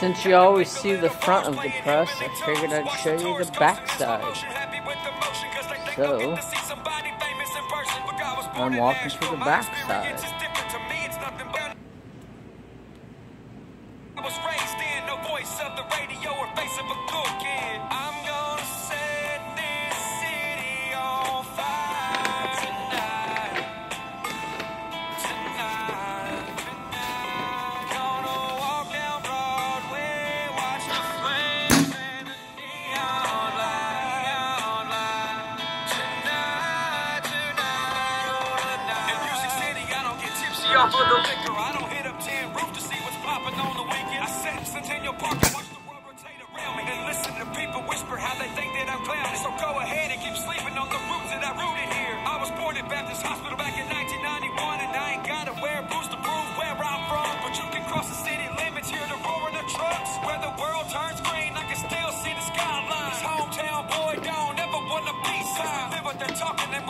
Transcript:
Since you always see the front of the press, I figured I'd show you the backside. So, I'm walking to the backside. out of the liquor. I don't hit up Tin Roof to see what's popping on the weekend. I sat in Centennial Park and watched the world rotate around me. And listen to people whisper how they think that I'm clowning. So go ahead and keep sleeping on the roots that I rooted here. I was born at Baptist Hospital back in 1991. And I ain't gotta wear boots to prove where I'm from. But you can cross the city limits, here to the roaring the trucks. Where the world turns green, I can still see the skyline. This hometown boy don't ever wanna be signed. Live what they're talking and